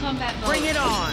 Combat mode. Bring it on!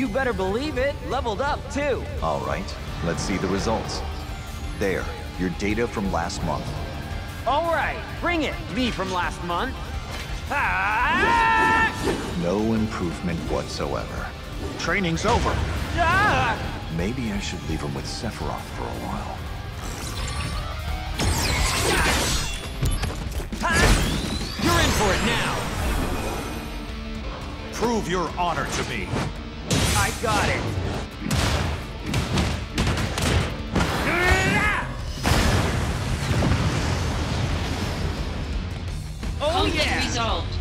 You better believe it. Leveled up, too. All right, let's see the results. There, your data from last month. All right, bring it. Me from last month. Ah! No improvement whatsoever. Training's over. Ah! Maybe I should leave him with Sephiroth for a while. You're in for it now. Prove your honor to me. I got it. Oh Conflict yeah! resolved.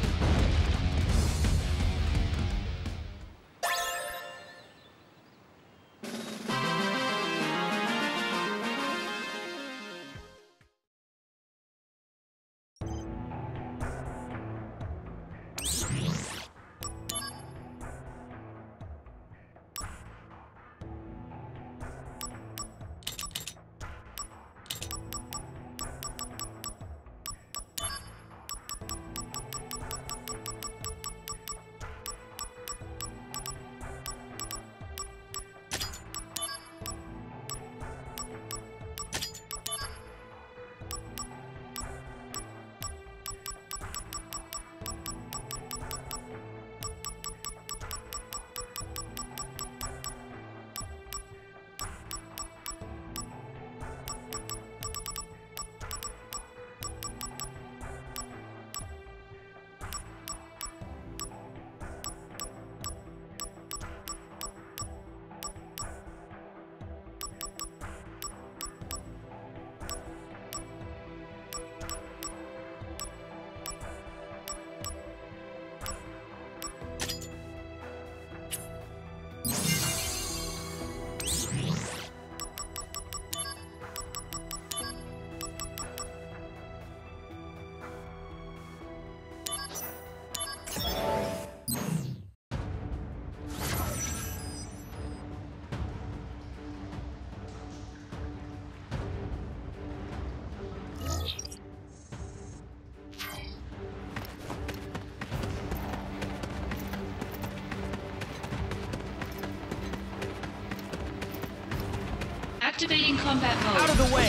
Combat mode. Out of the way!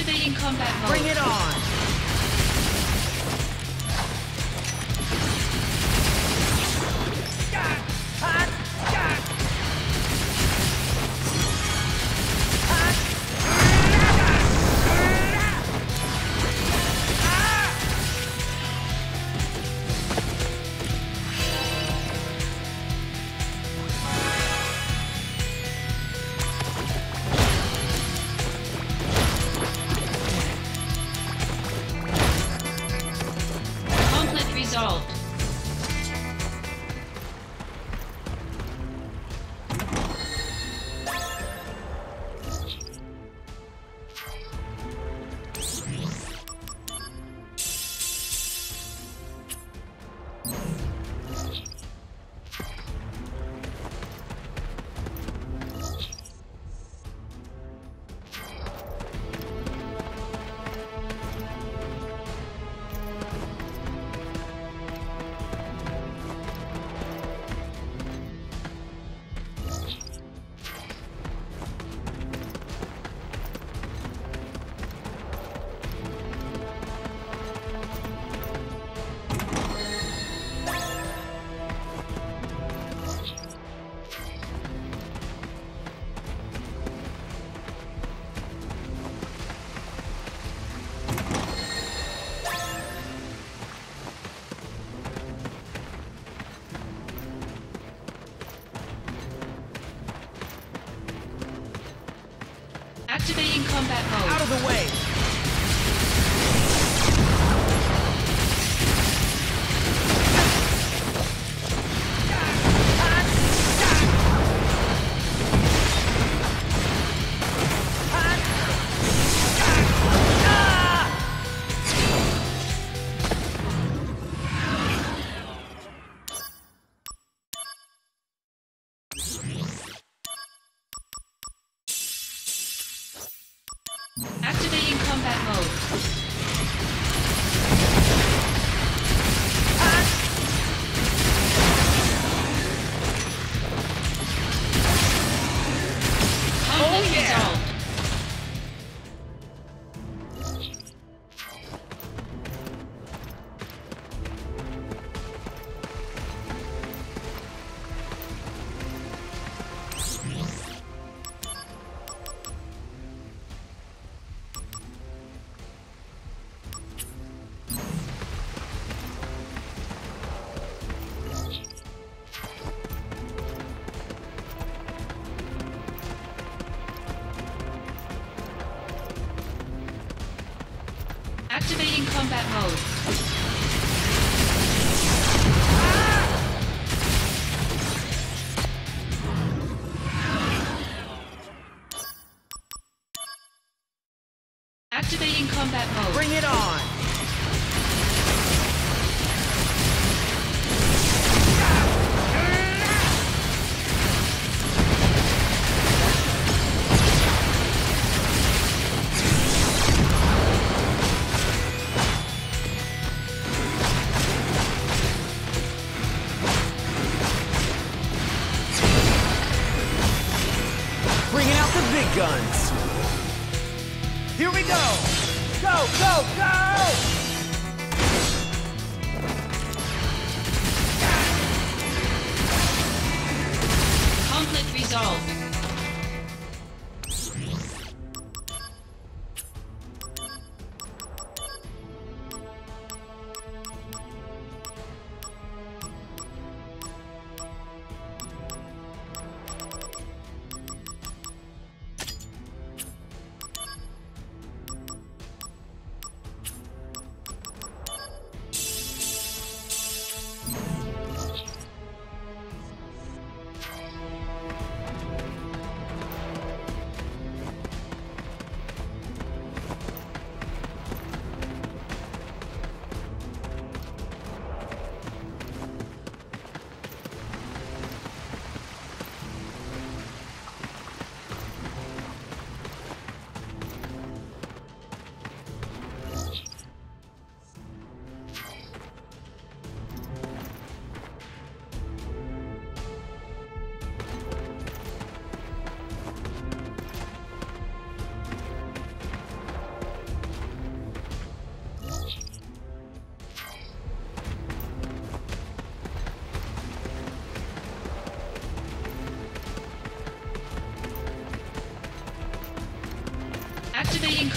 Activating combat mode. Bring it on!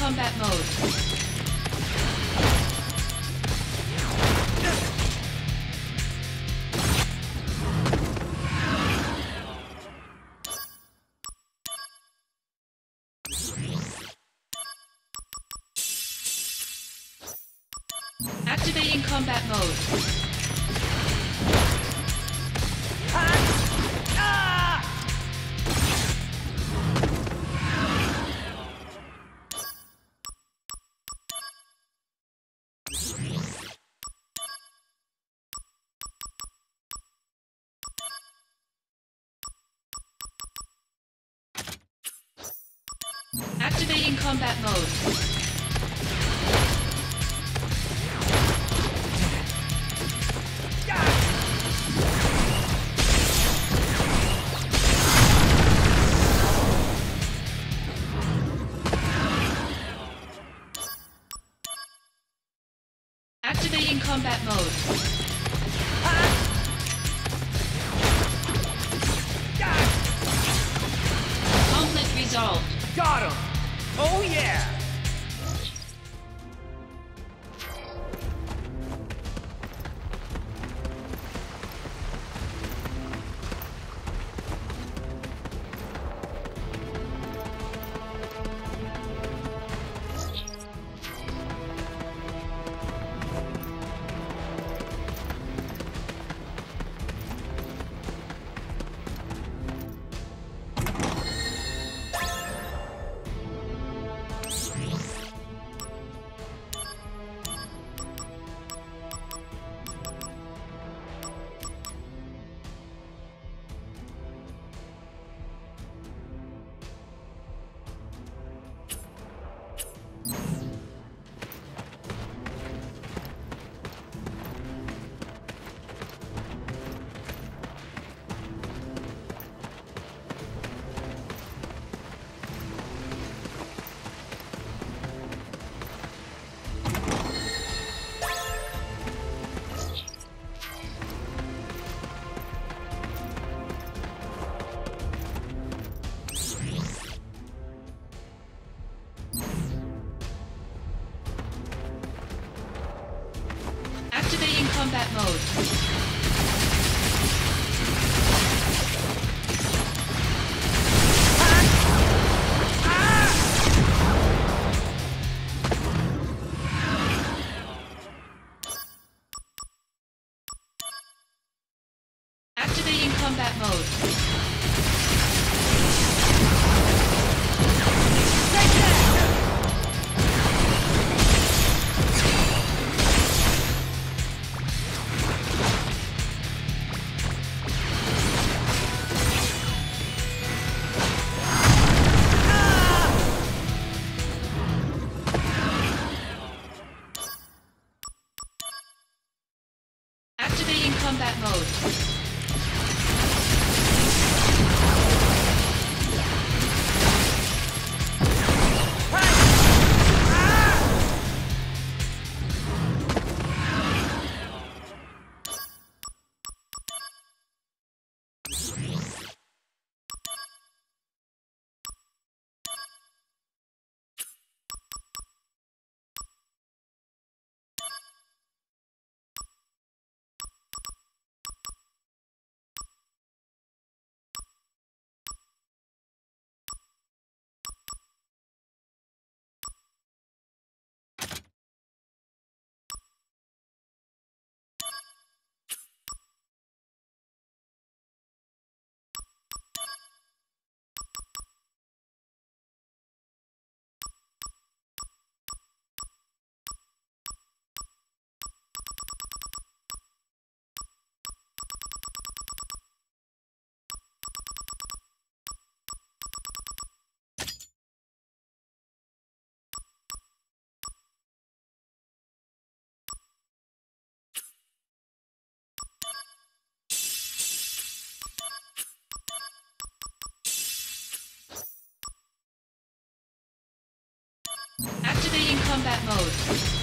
Combat mode. Mode. Combat mode.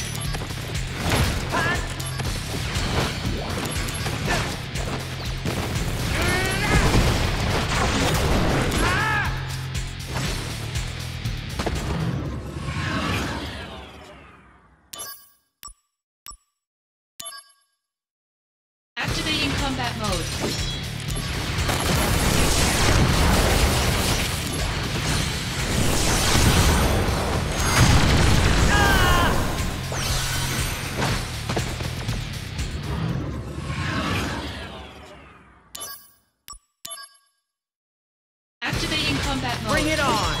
Bring it on!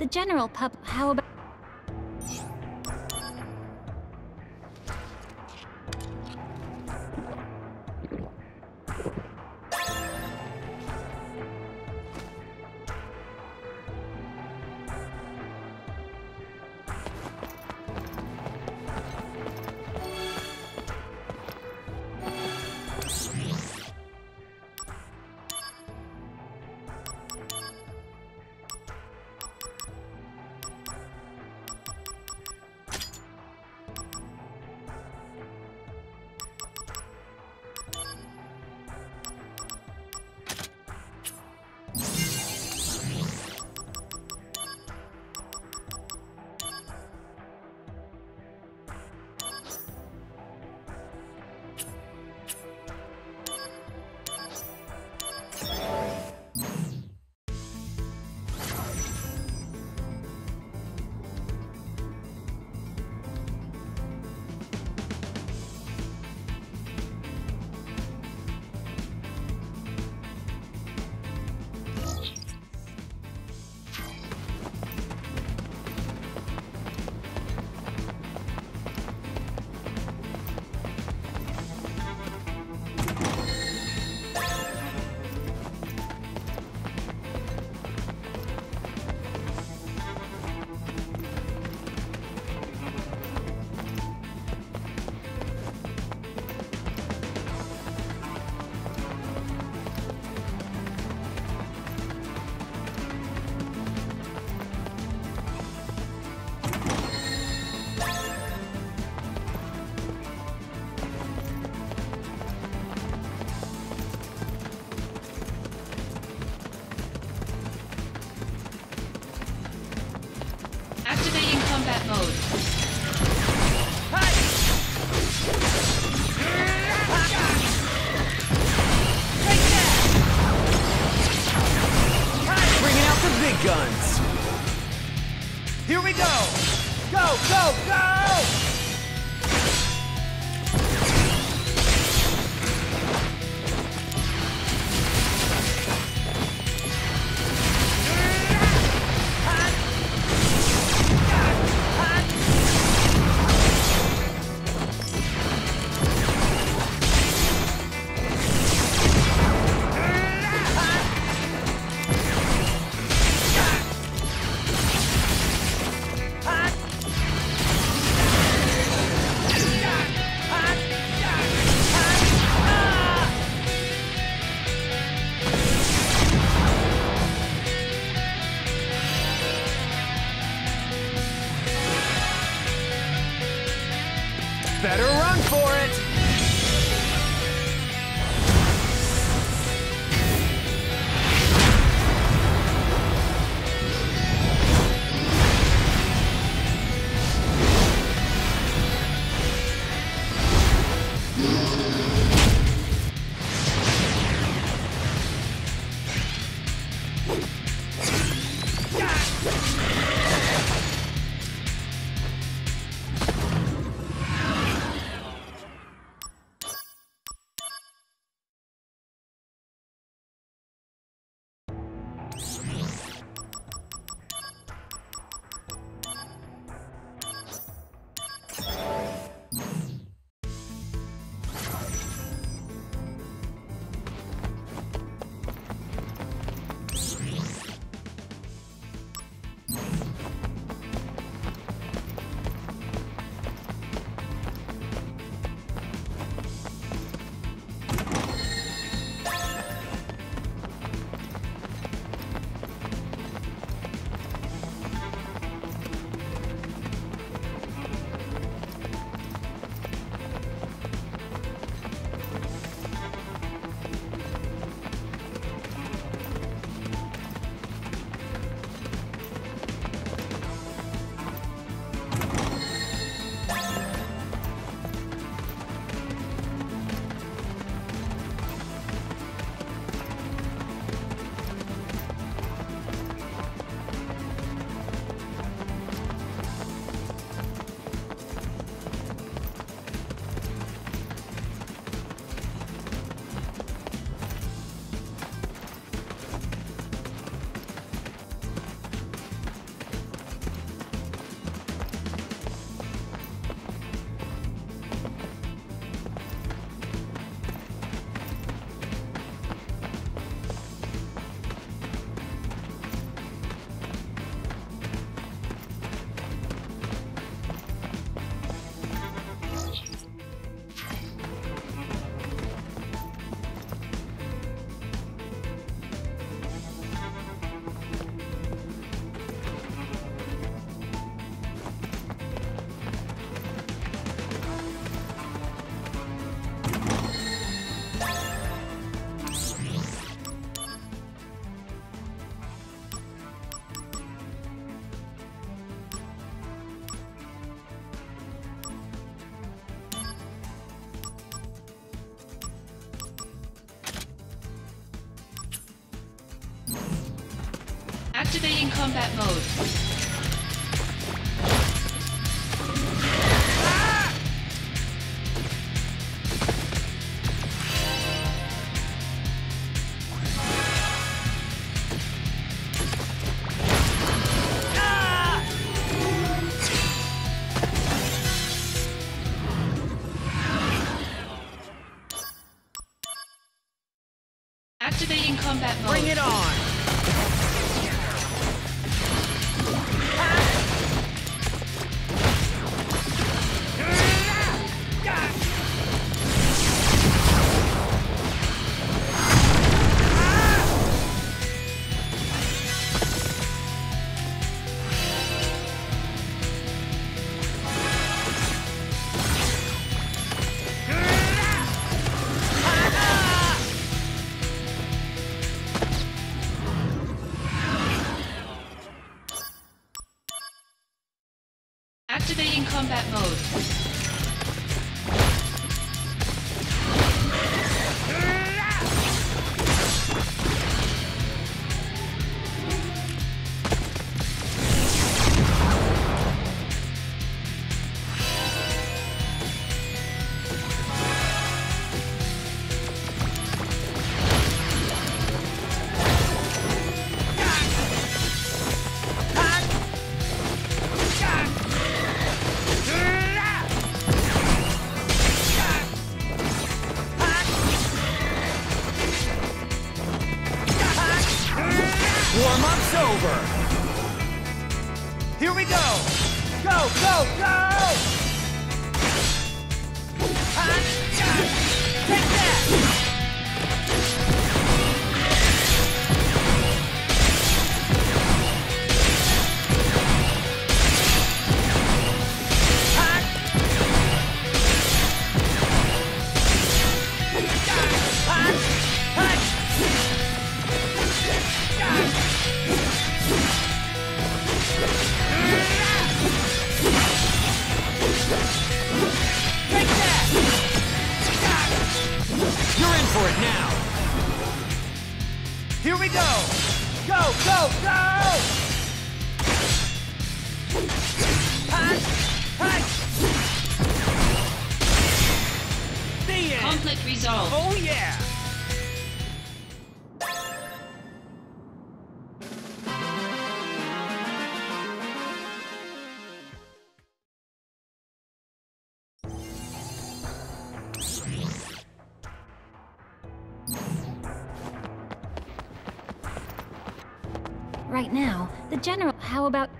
The general pub. How about. combat mode. Click resolve. Oh, yeah! Right now, the general... How about...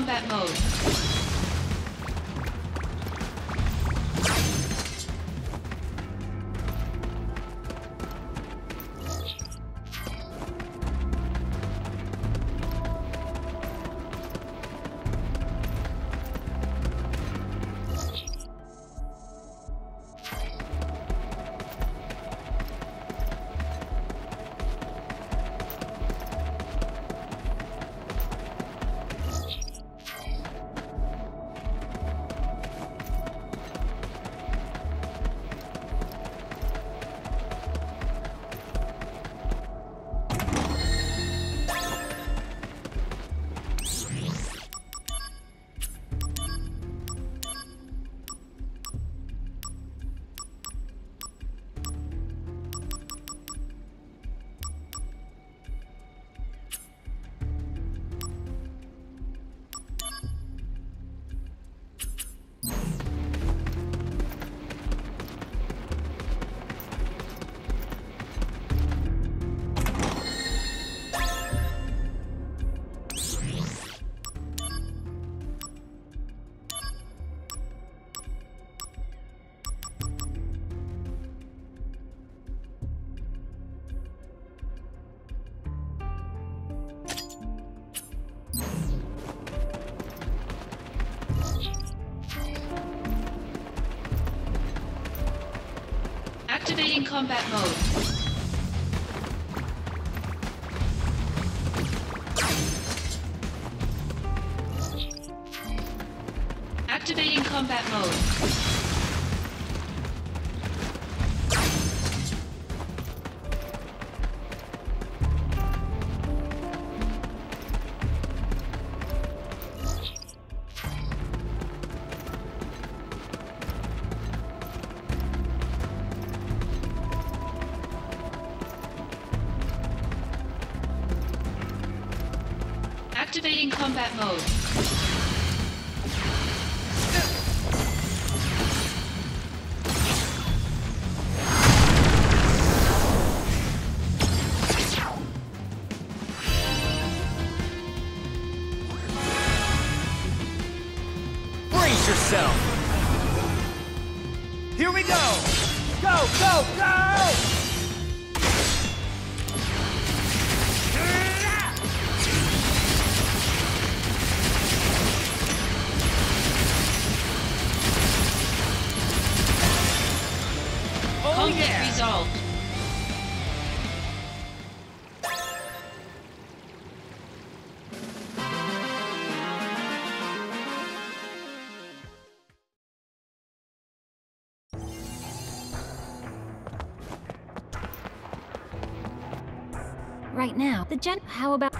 combat mode. Combat mode. The gen. How about.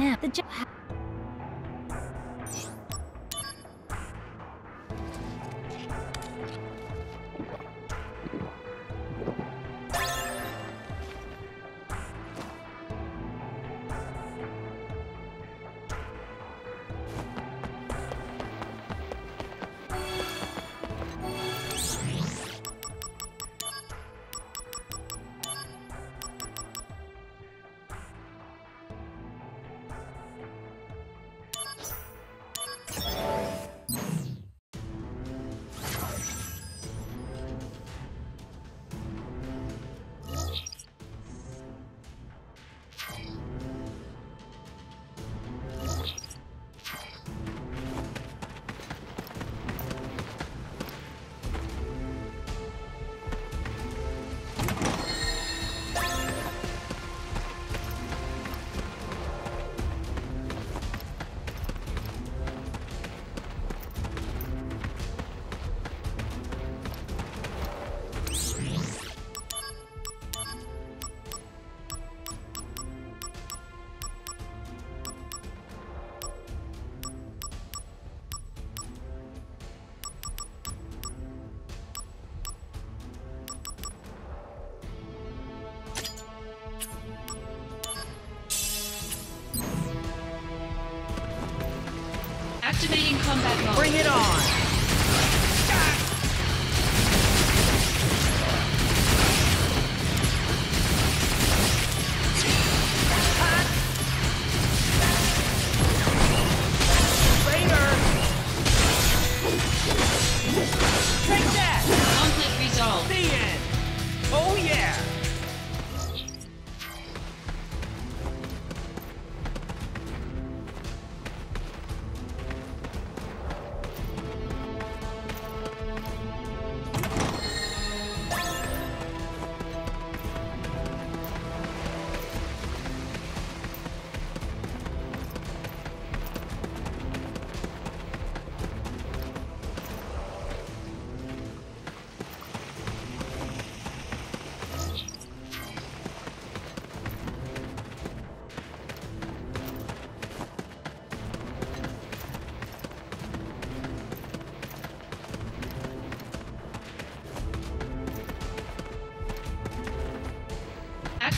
Now, the gen-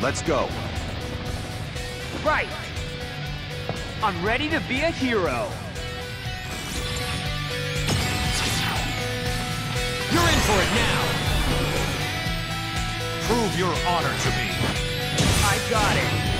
Let's go. Right. I'm ready to be a hero. You're in for it now. Prove your honor to me. I got it.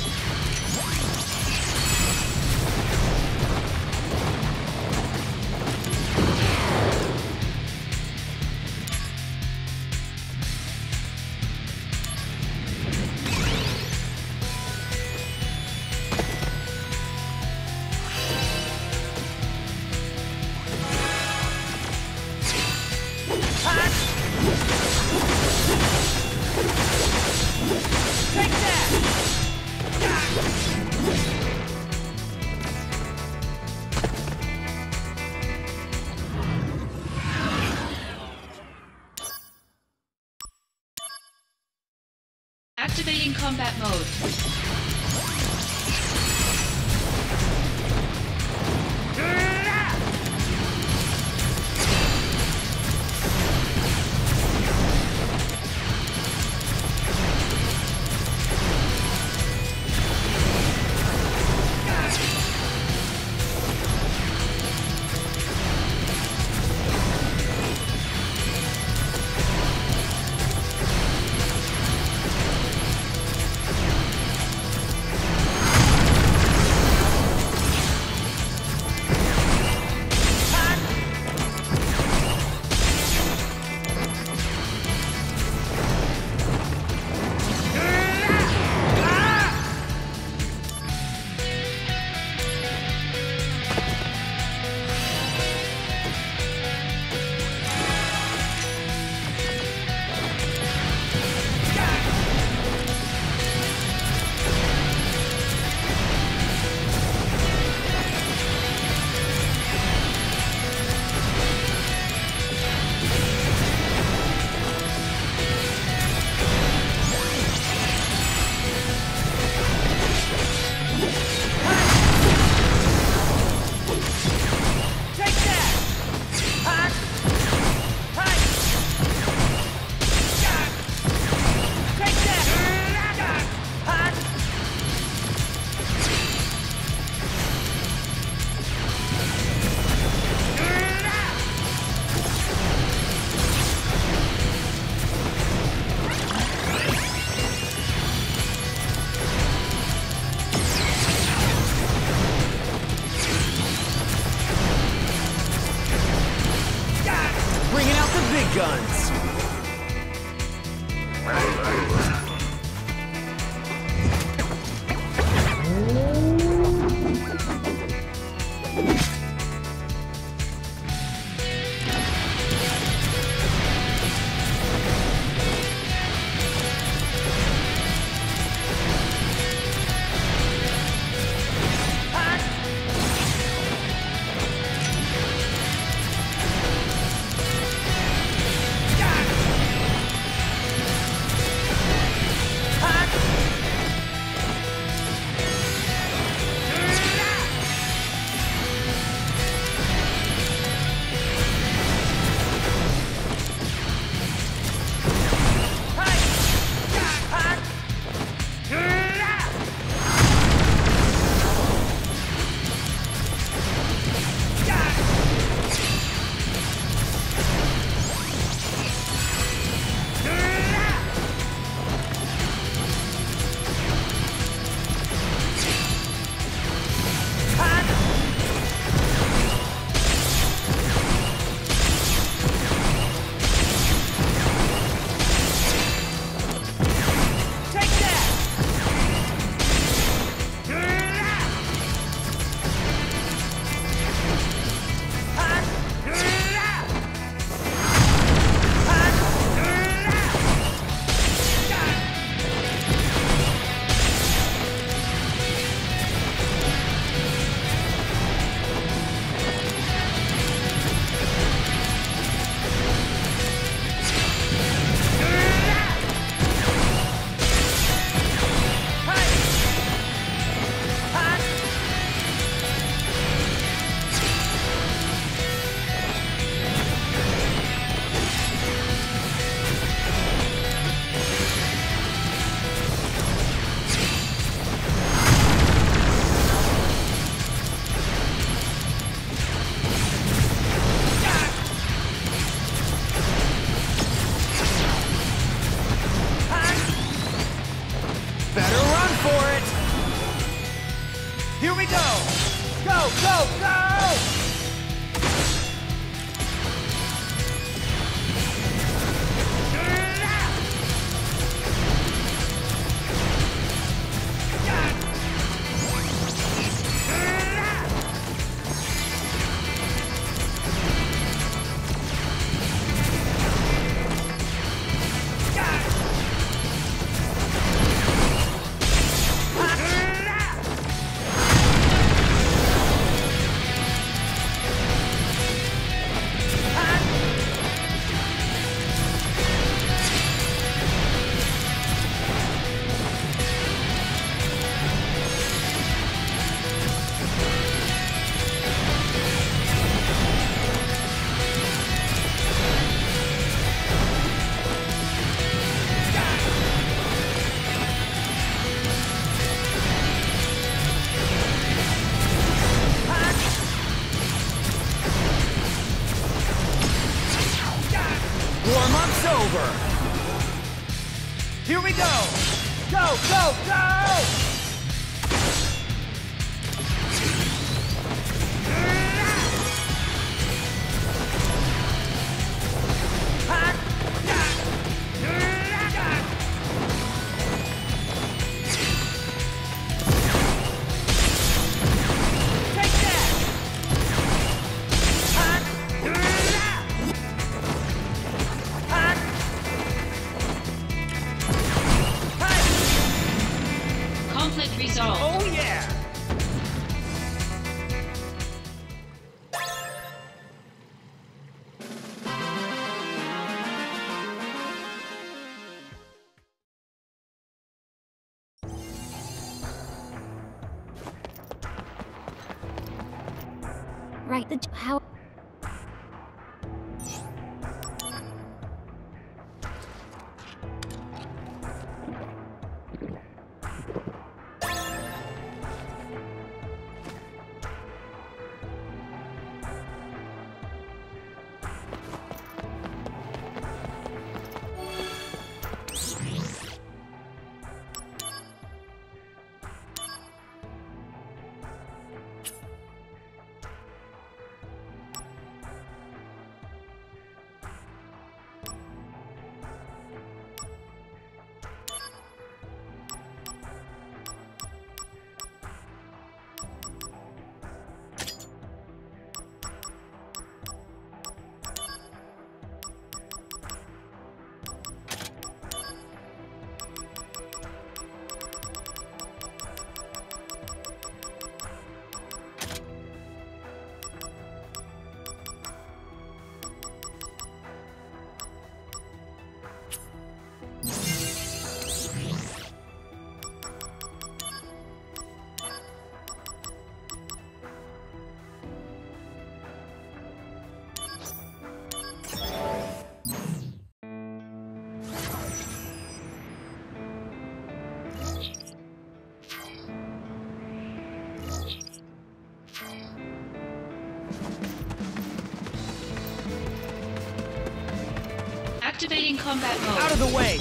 Activating combat mode. Out of the way!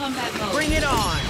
combat mode. Bring it on!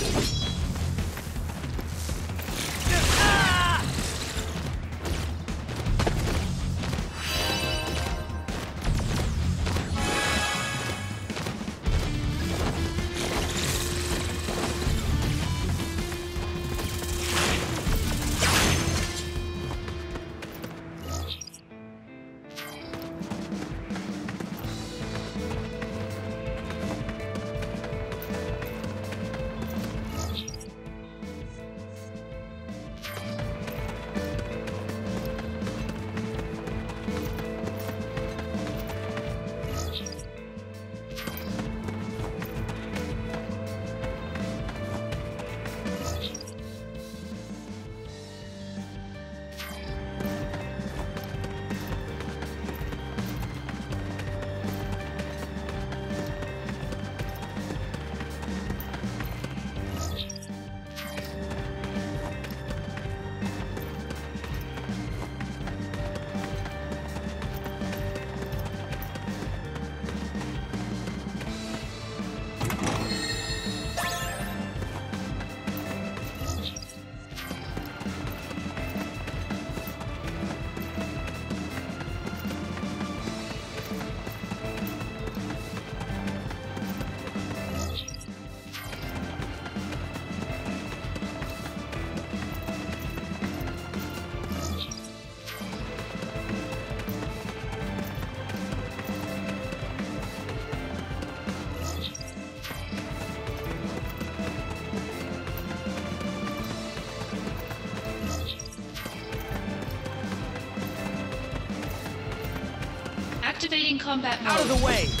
Activating combat mode. Out of the way!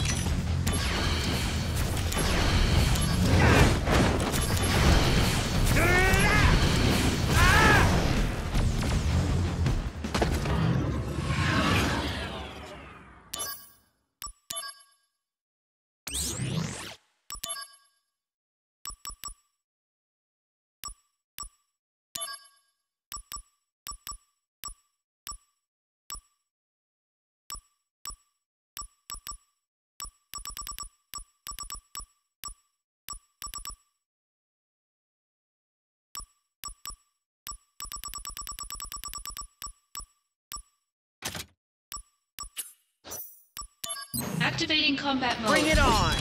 Activating combat mode. Bring it on!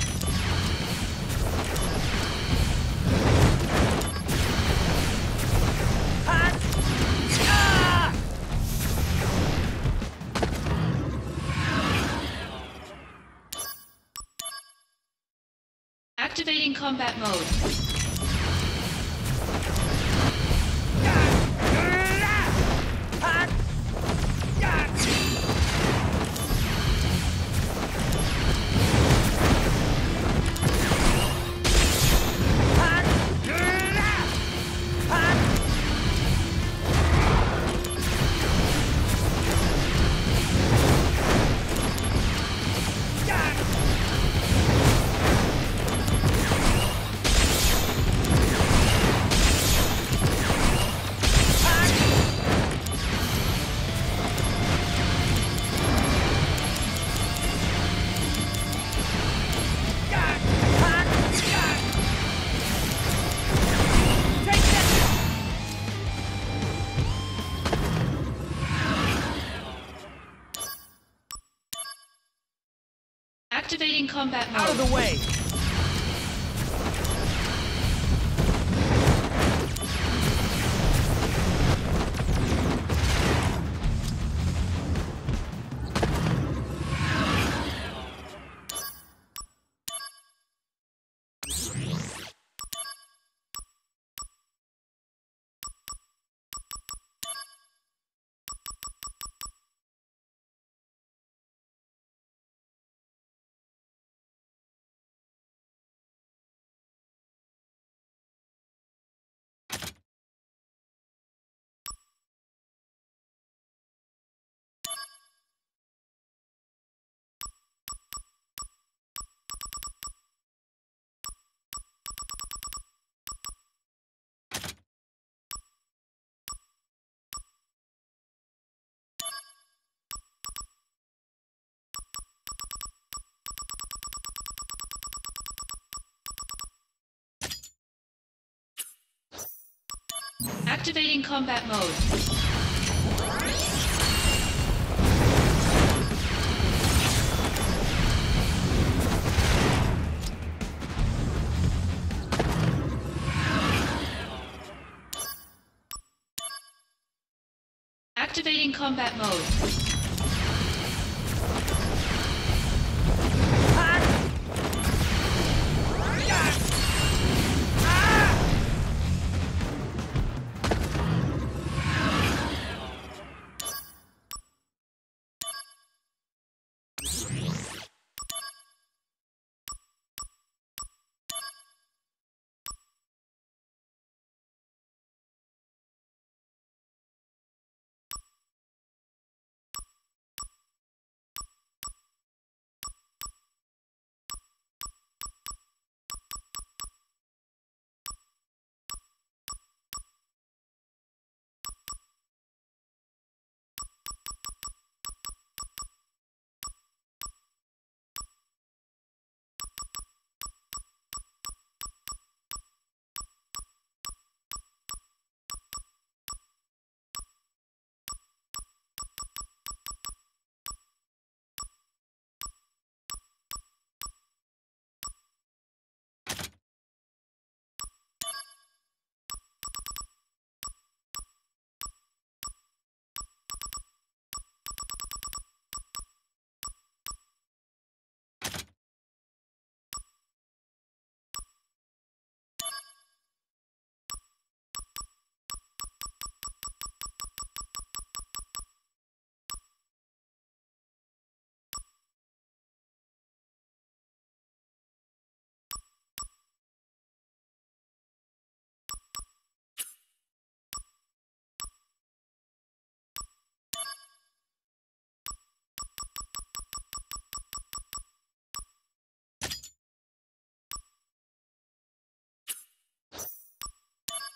Activating combat mode. Activating combat mode. Activating combat mode.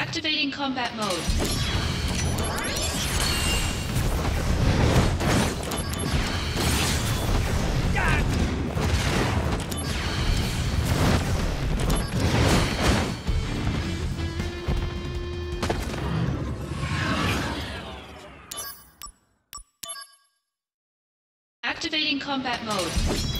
Activating combat mode. Activating combat mode.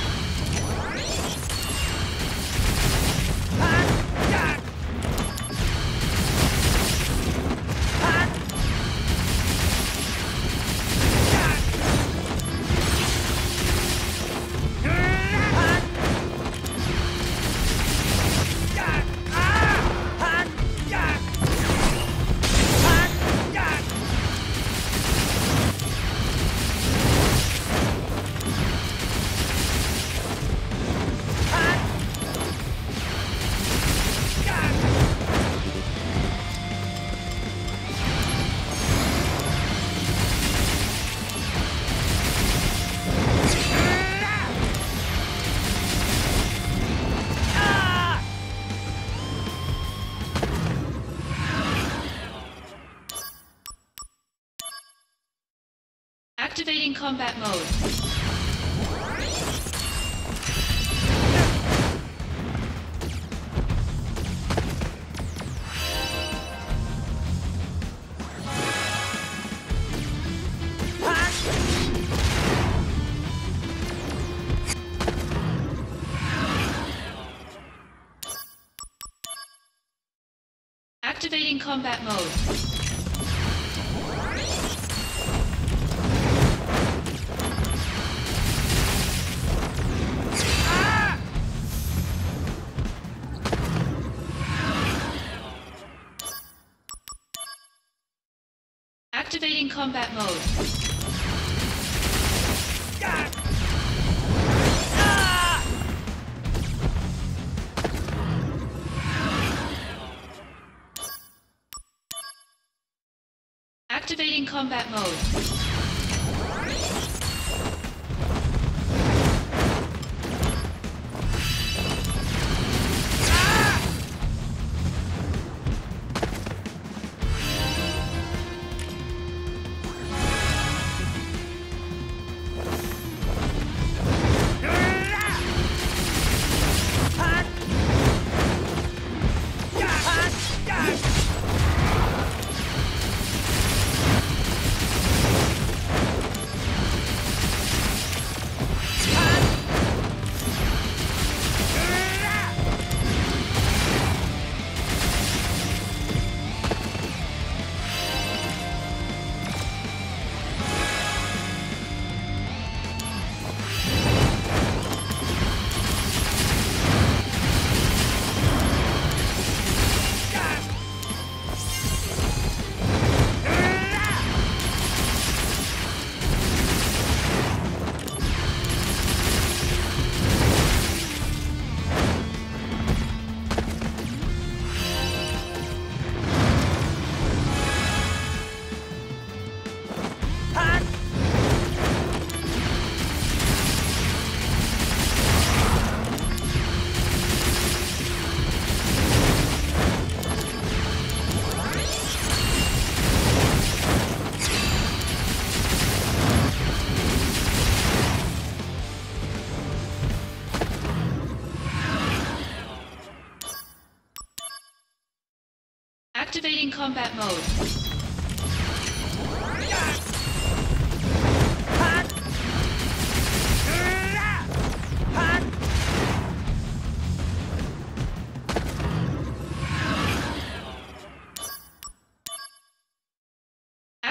combat mode. Activating combat mode. Combat mode. Activating combat mode.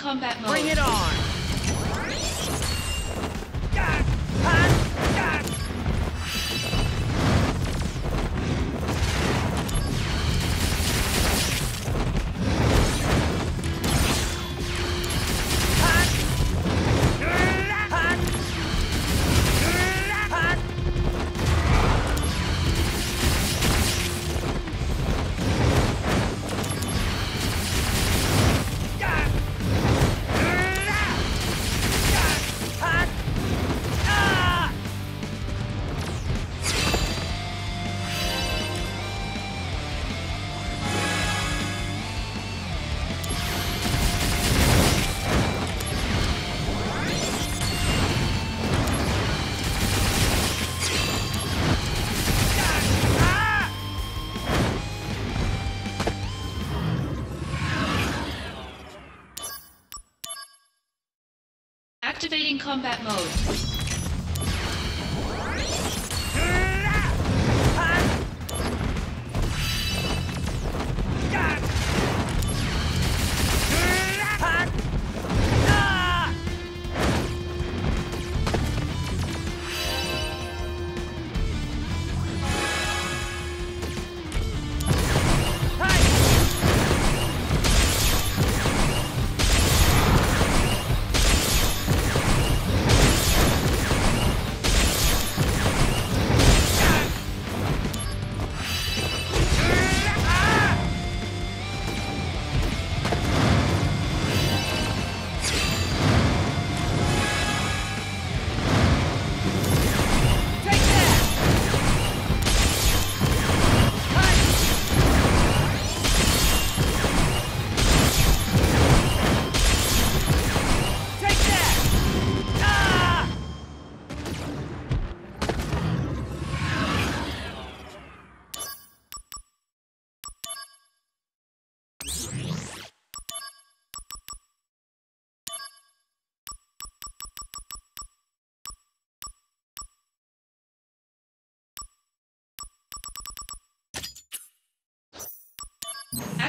Combat mode. Bring it on!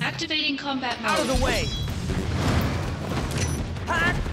Activating combat mode. Out of the way! Hot.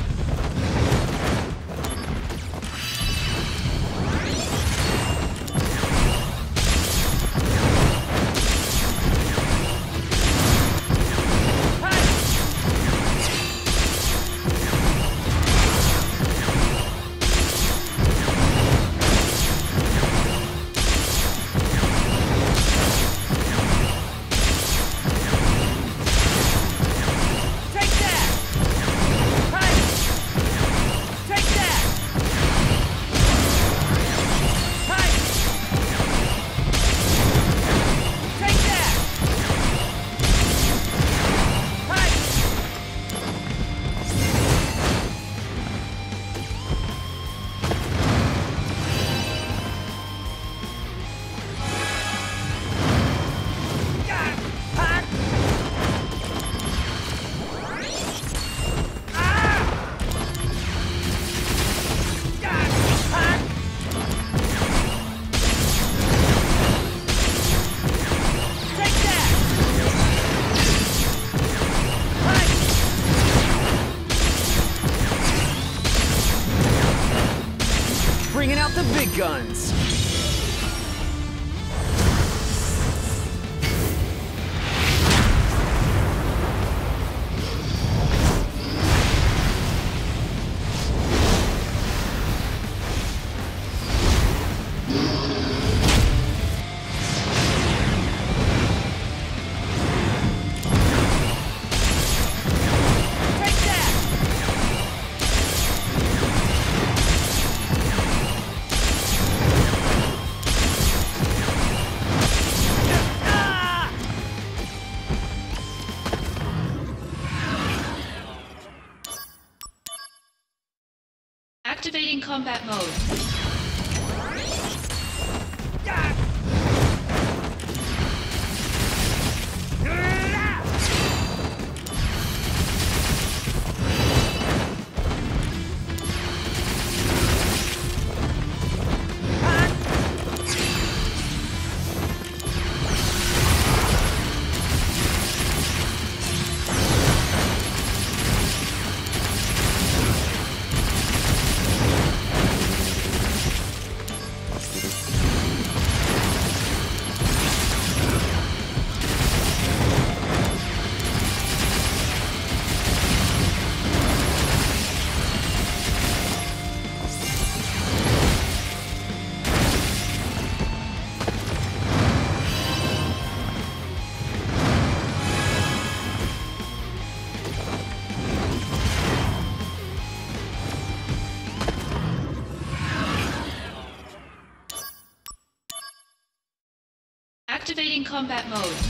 Combat mode.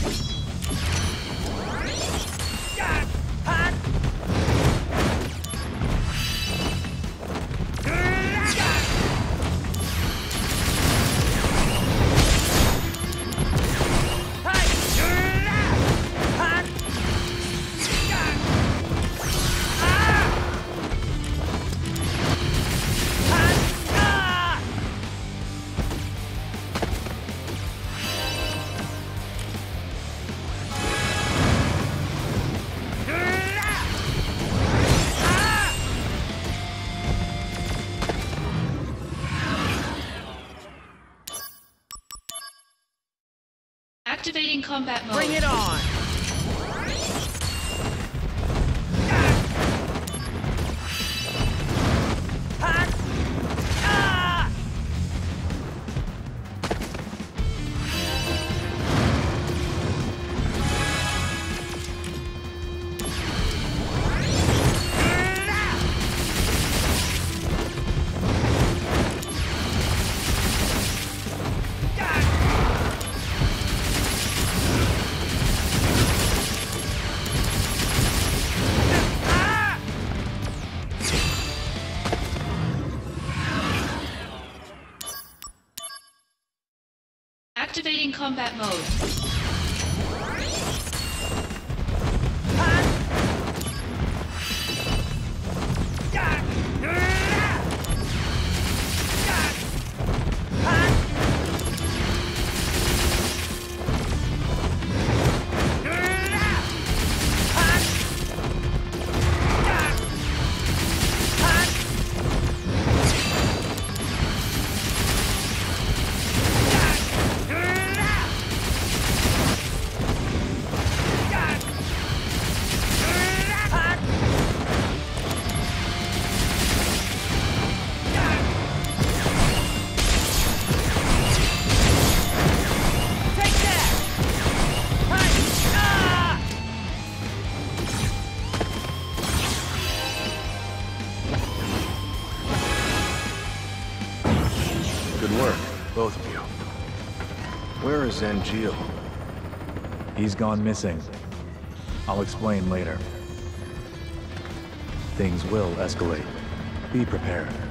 Activating combat mode. Bring it on! Mode. Is He's gone missing. I'll explain later. Things will escalate. Be prepared.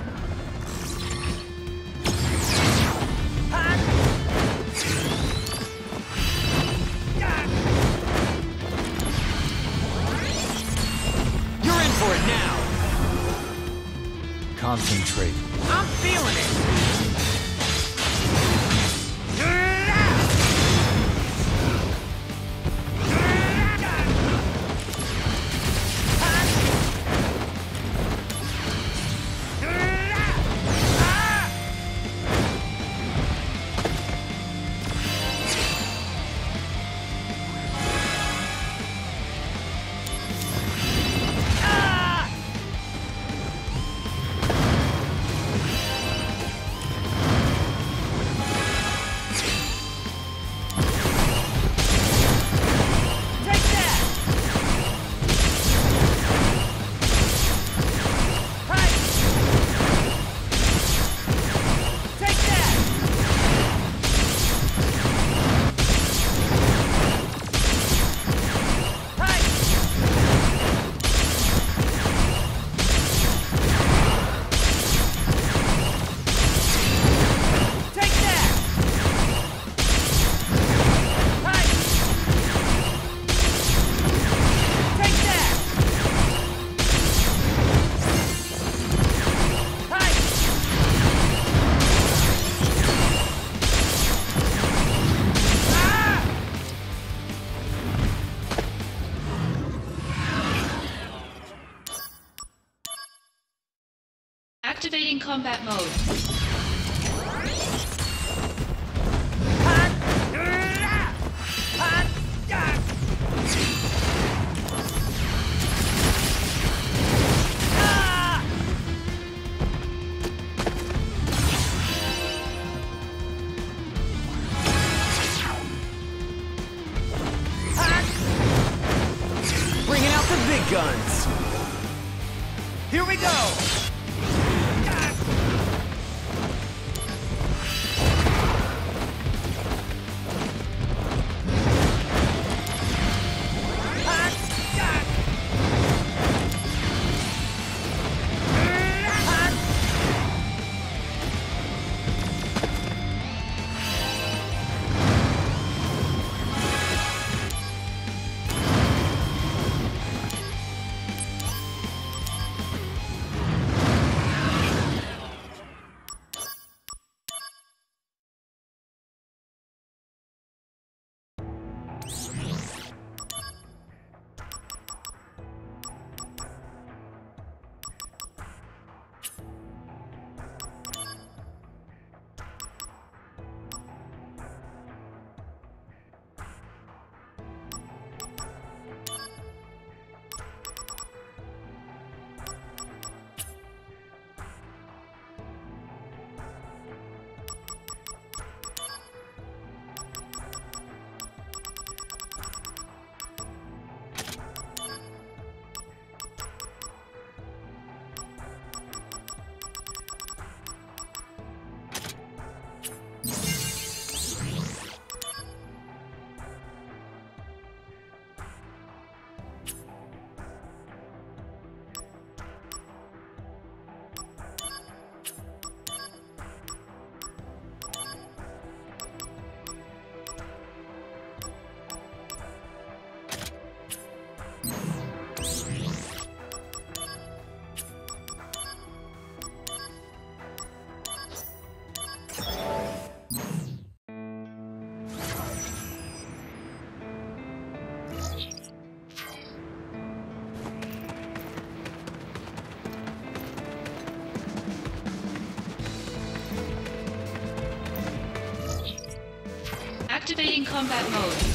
Combat mode.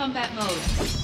Combat mode.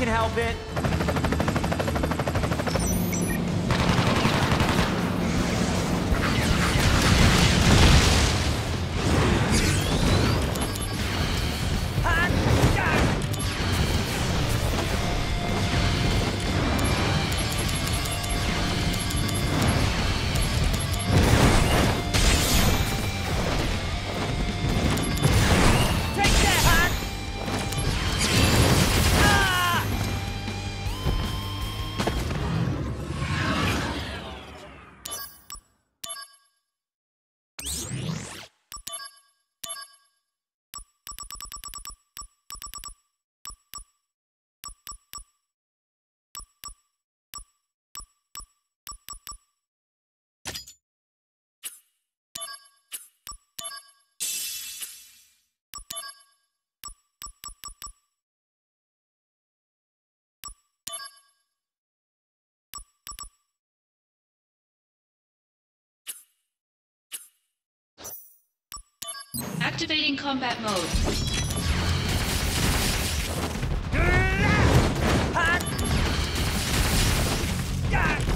Can help it. Activating combat mode. God!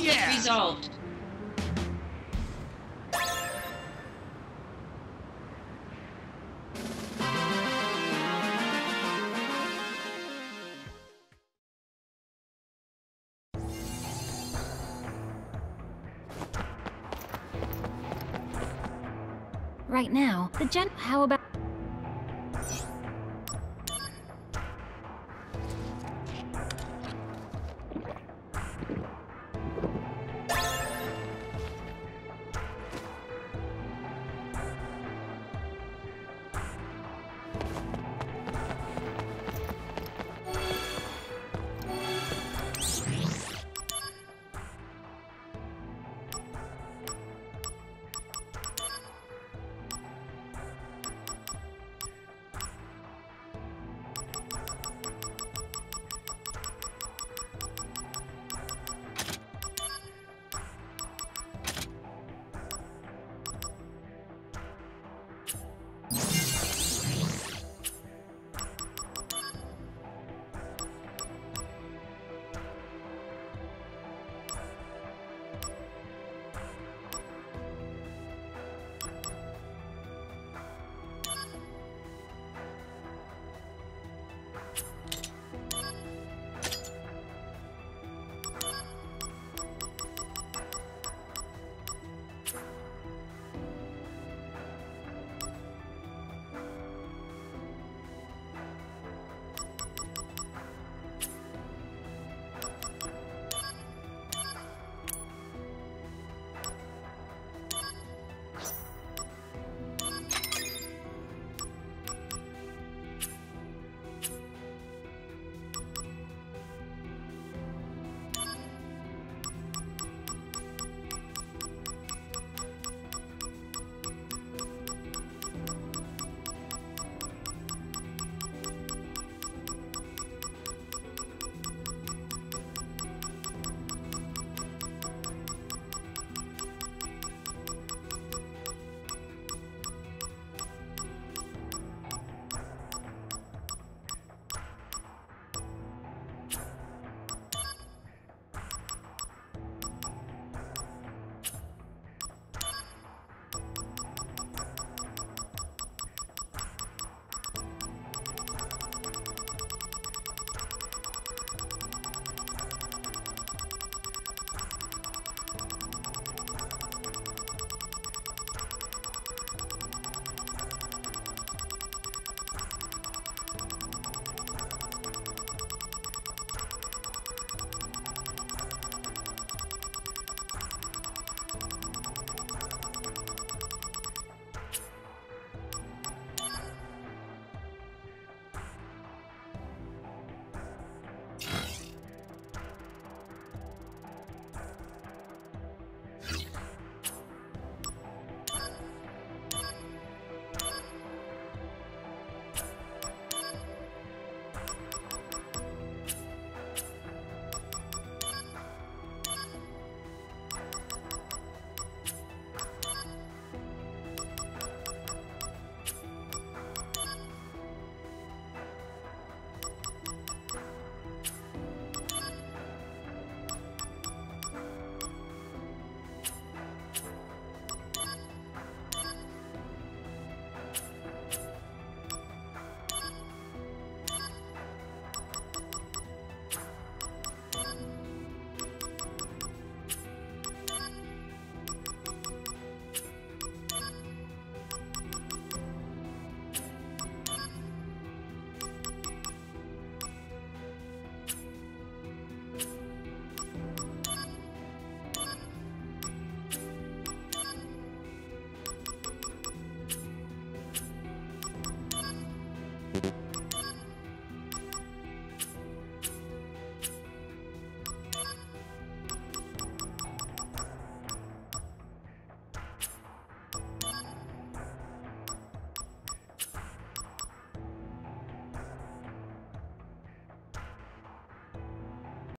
Conflict resolved. Right now, the gen- how about-